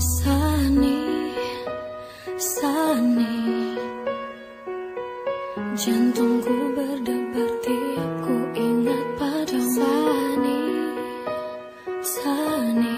Sani, Sani. Jantungku berdebar tiap ku ingat padamu. Sani, Sani.